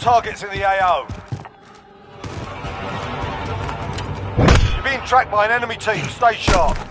Targets in the AO. You're being tracked by an enemy team. Stay sharp.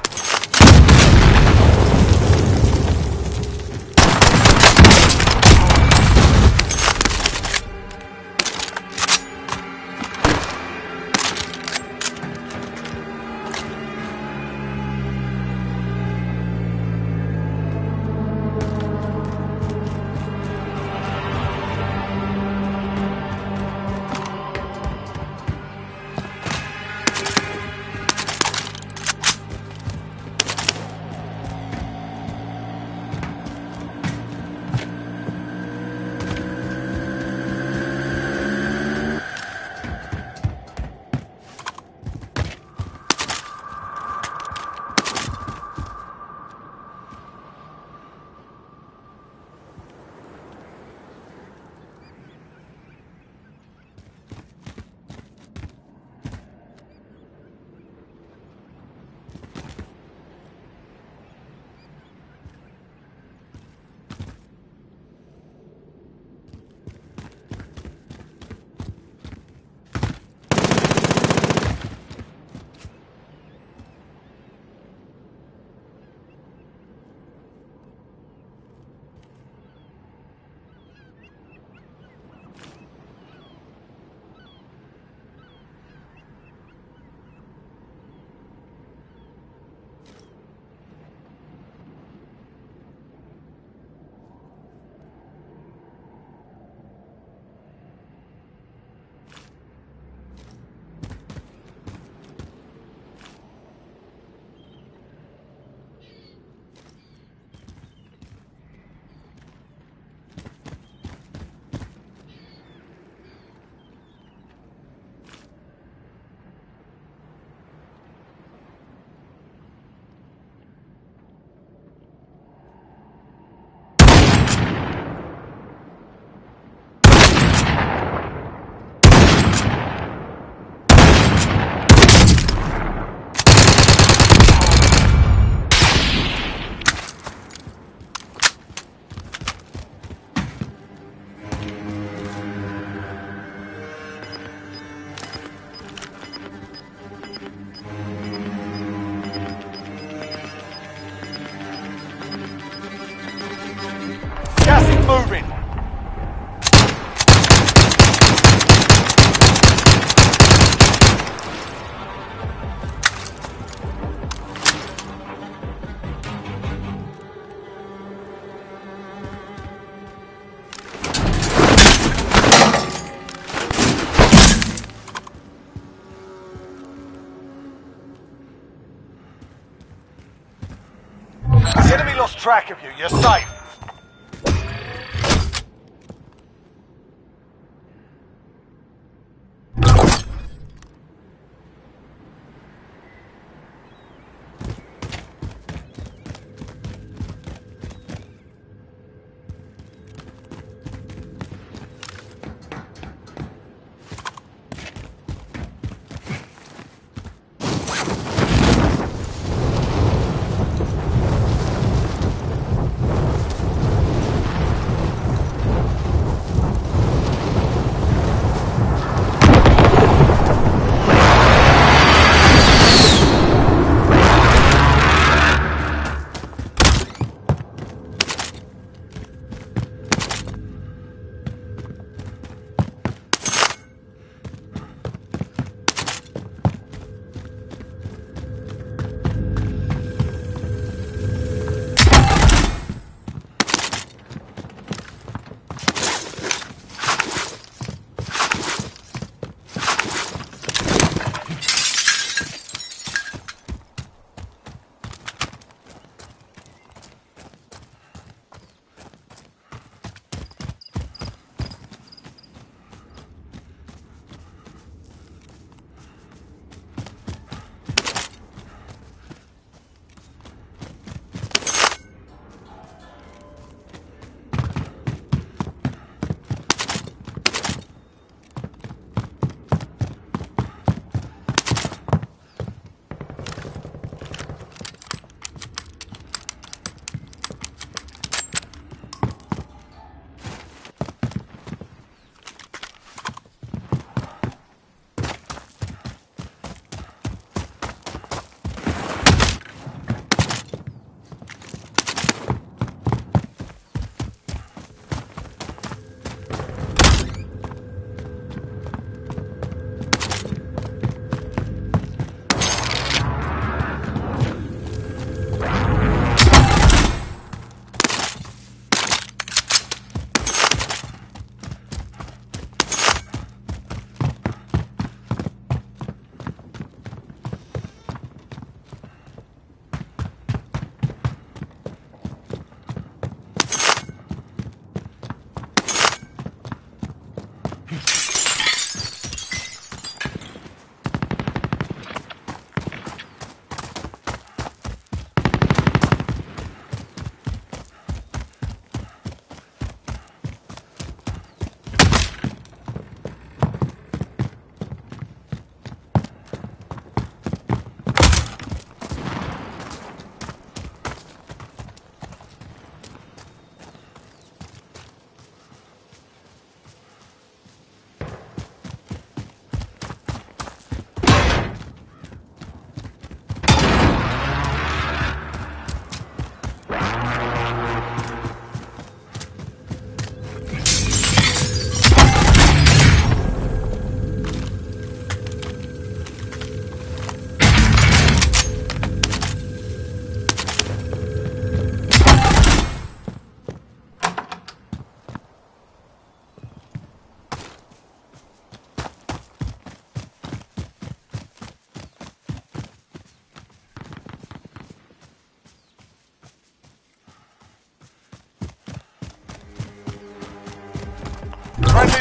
Track of you. You're safe.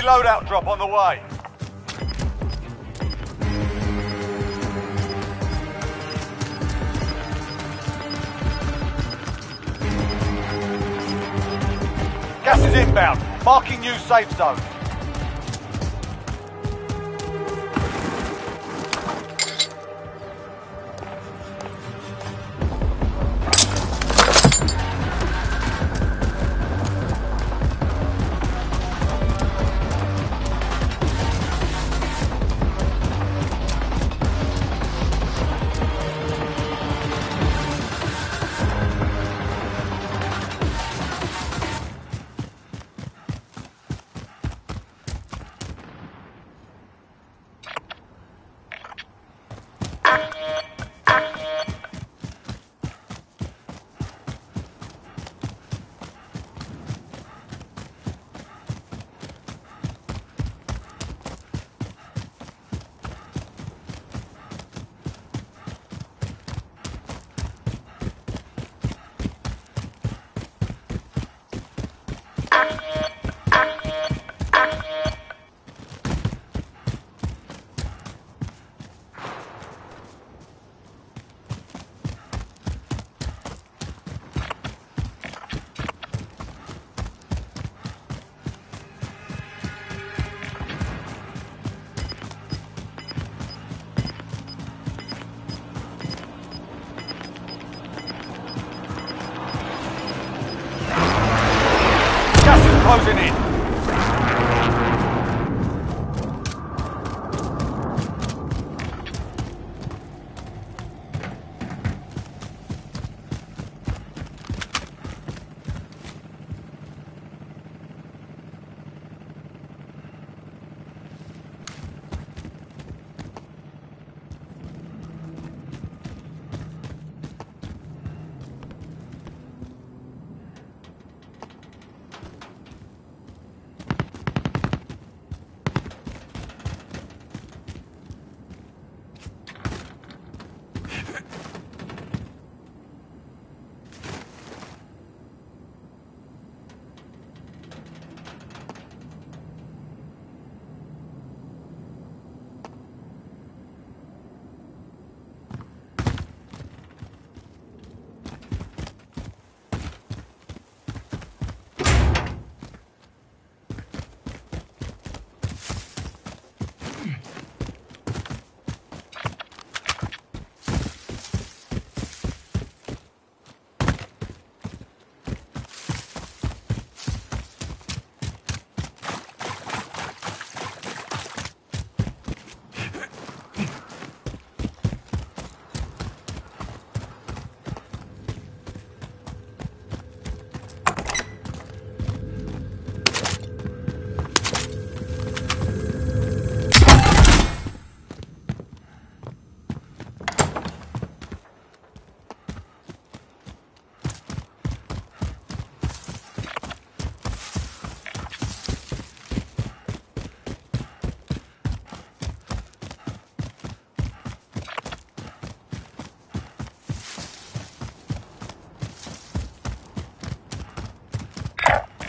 Loadout drop on the way. Gas is inbound. Marking new safe zone.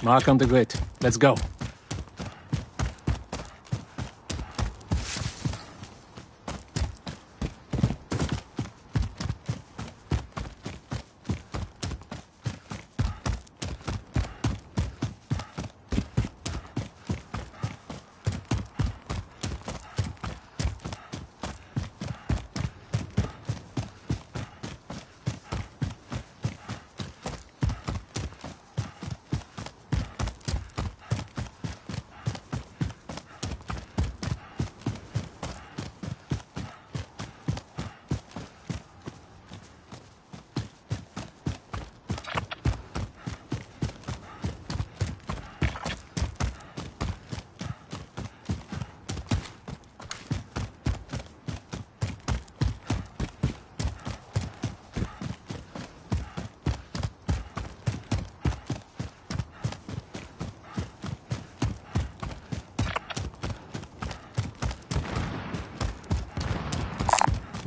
Mark on the grid. Let's go.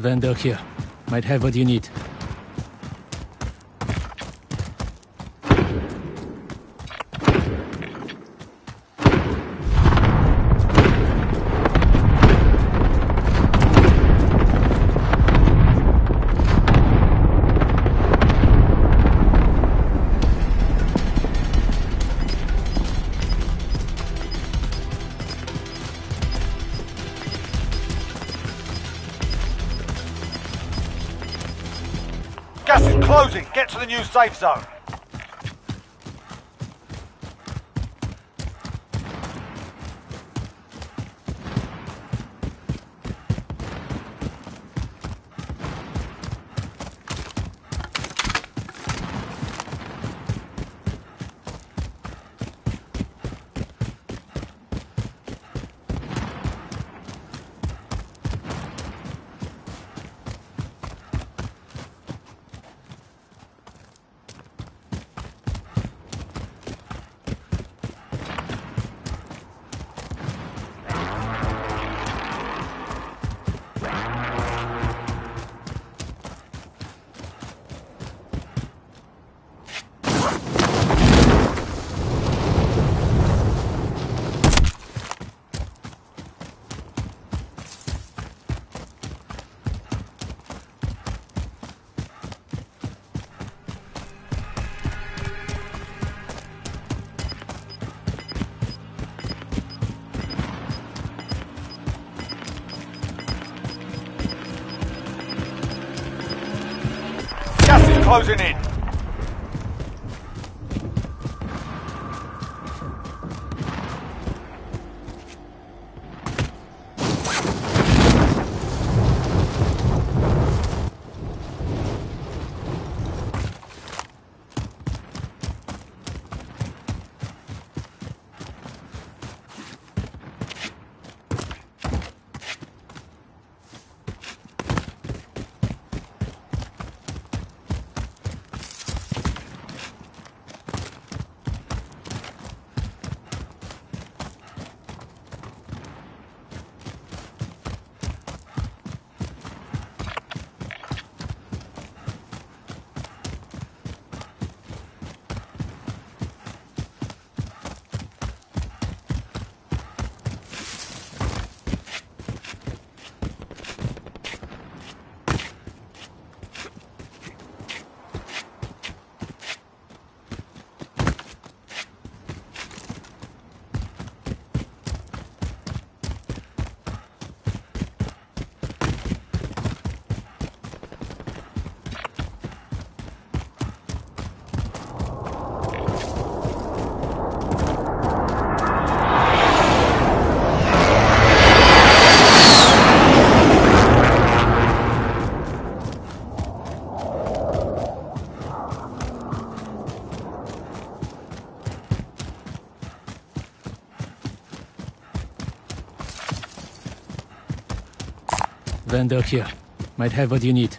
Vendor here. Might have what you need. Safe zone. Closing in. Vendor here. Might have what you need.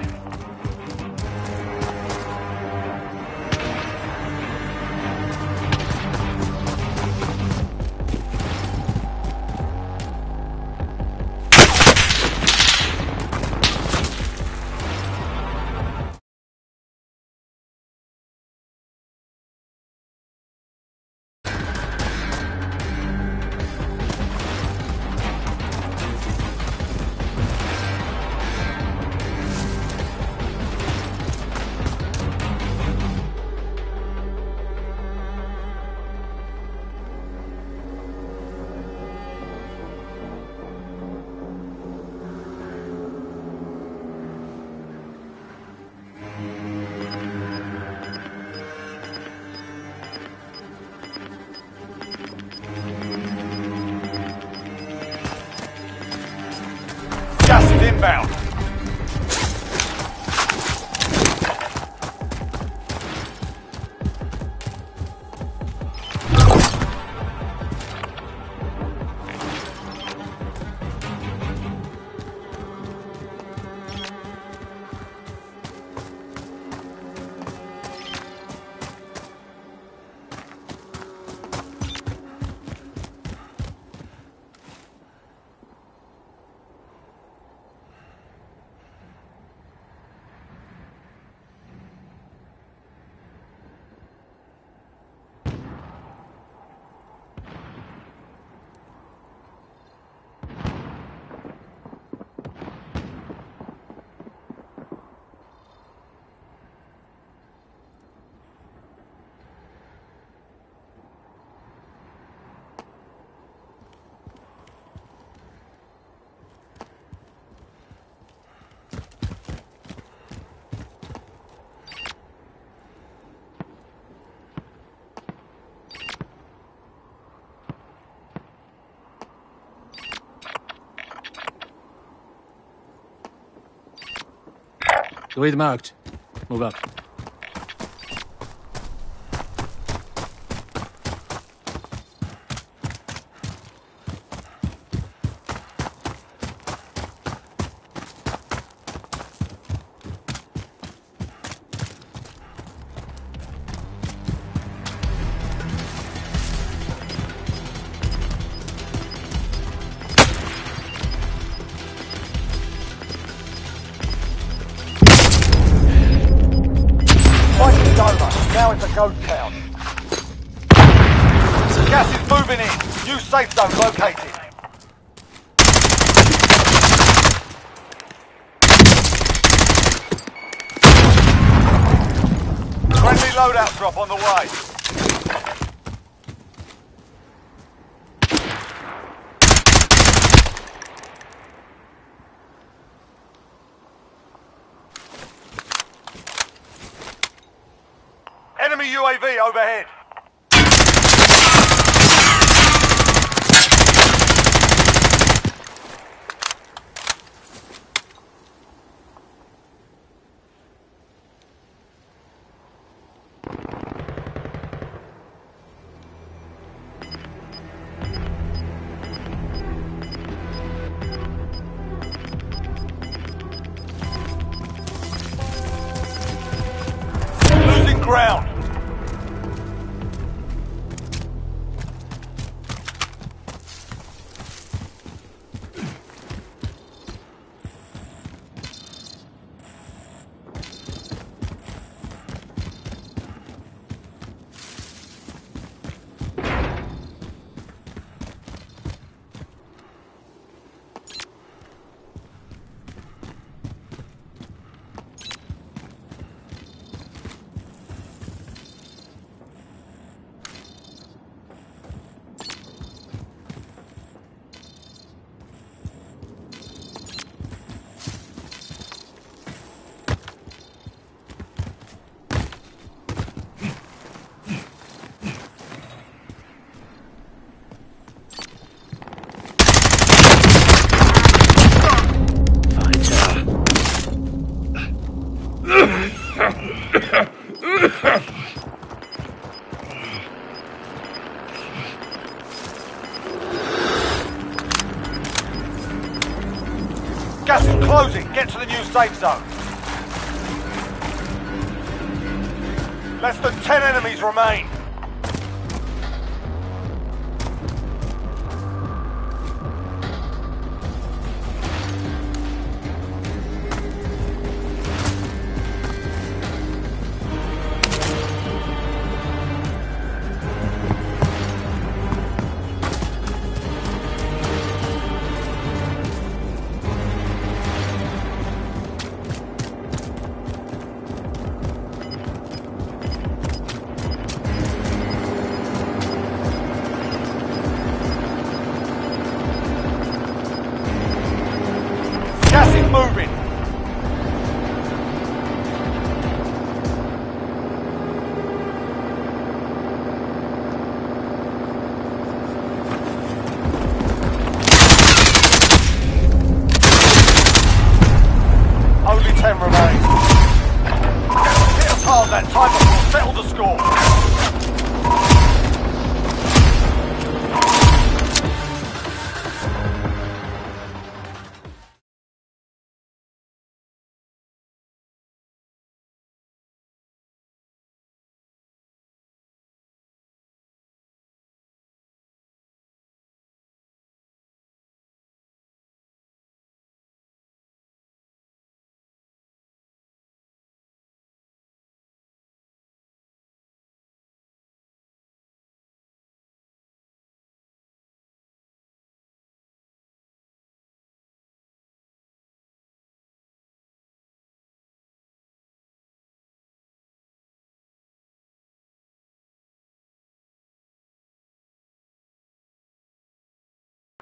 Inbound. Grid marked. Move up. UAV overhead. Gas is closing. Get to the new safe zone. Less than 10 enemies remain.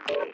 you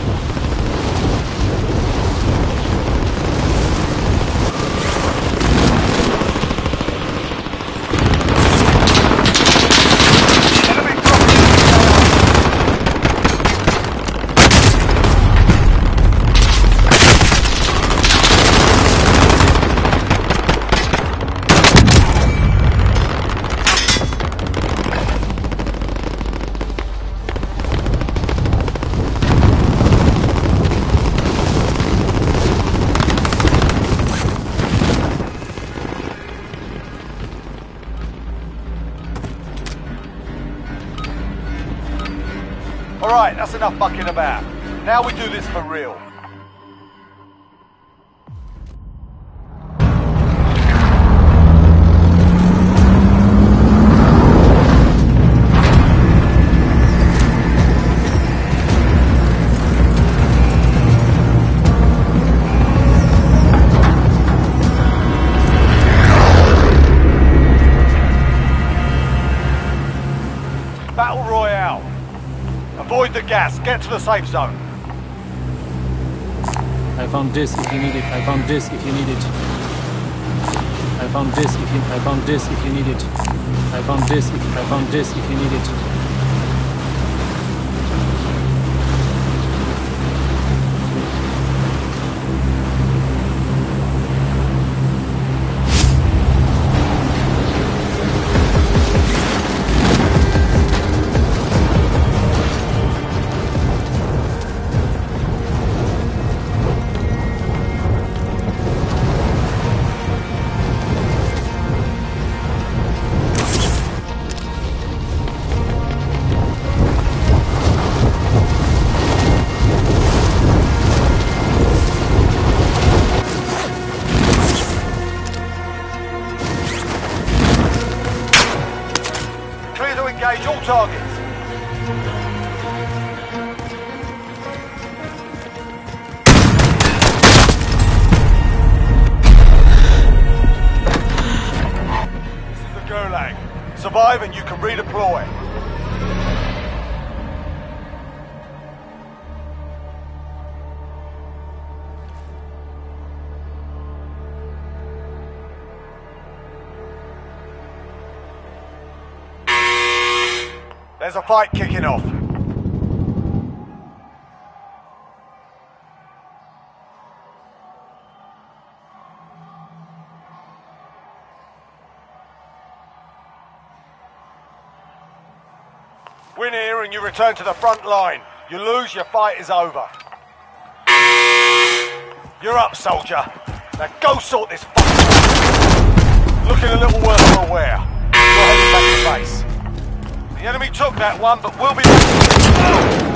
Now we do this for real. Battle Royale. Avoid the gas. Get to the safe zone. I found this if you need it. I found this if you need it. I found this if you I found this if you need it. I found this if I found this if you need it. There's a fight kicking off. Win here and you return to the front line. You lose, your fight is over. You're up, soldier. Now go sort this. Looking a little worse for wear. You're back to base. The enemy took that one, but we'll be...